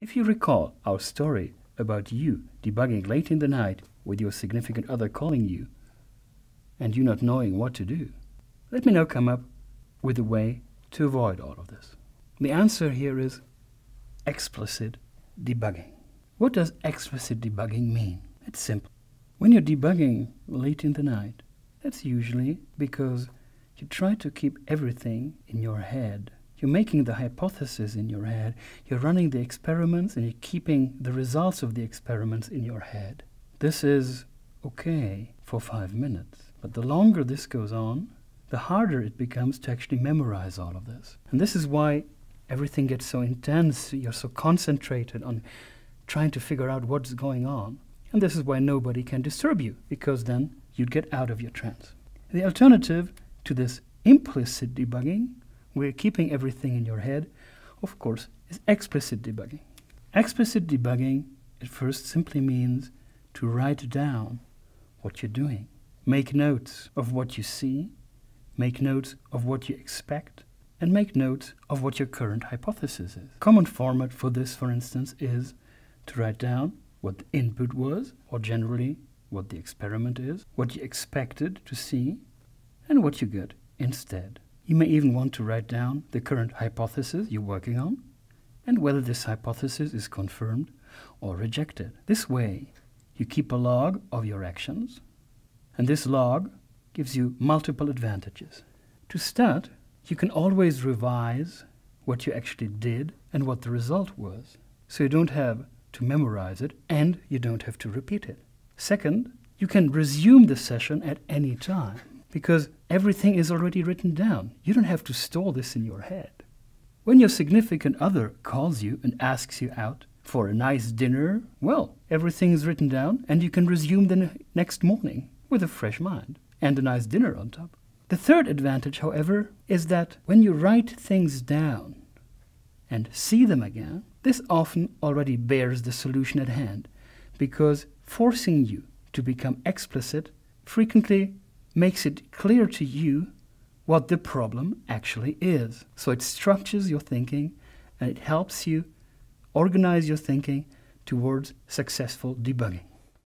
If you recall our story about you debugging late in the night with your significant other calling you and you not knowing what to do, let me now come up with a way to avoid all of this. The answer here is explicit debugging. What does explicit debugging mean? It's simple. When you're debugging late in the night, that's usually because you try to keep everything in your head. You're making the hypothesis in your head, you're running the experiments, and you're keeping the results of the experiments in your head. This is okay for five minutes. But the longer this goes on, the harder it becomes to actually memorize all of this. And this is why everything gets so intense, you're so concentrated on trying to figure out what's going on. And this is why nobody can disturb you, because then you'd get out of your trance. The alternative to this implicit debugging, where keeping everything in your head, of course, is explicit debugging. Explicit debugging at first simply means to write down what you're doing. Make notes of what you see, make notes of what you expect, and make notes of what your current hypothesis is. Common format for this, for instance, is to write down what the input was, or generally what the experiment is, what you expected to see, and what you get instead. You may even want to write down the current hypothesis you're working on, and whether this hypothesis is confirmed or rejected. This way, you keep a log of your actions, and this log gives you multiple advantages. To start, you can always revise what you actually did and what the result was, so you don't have to memorize it and you don't have to repeat it. Second, you can resume the session at any time because everything is already written down. You don't have to store this in your head. When your significant other calls you and asks you out for a nice dinner, well, everything is written down and you can resume the next morning with a fresh mind and a nice dinner on top. The third advantage, however, is that when you write things down and see them again, this often already bears the solution at hand because forcing you to become explicit frequently makes it clear to you what the problem actually is. So it structures your thinking and it helps you organize your thinking towards successful debugging.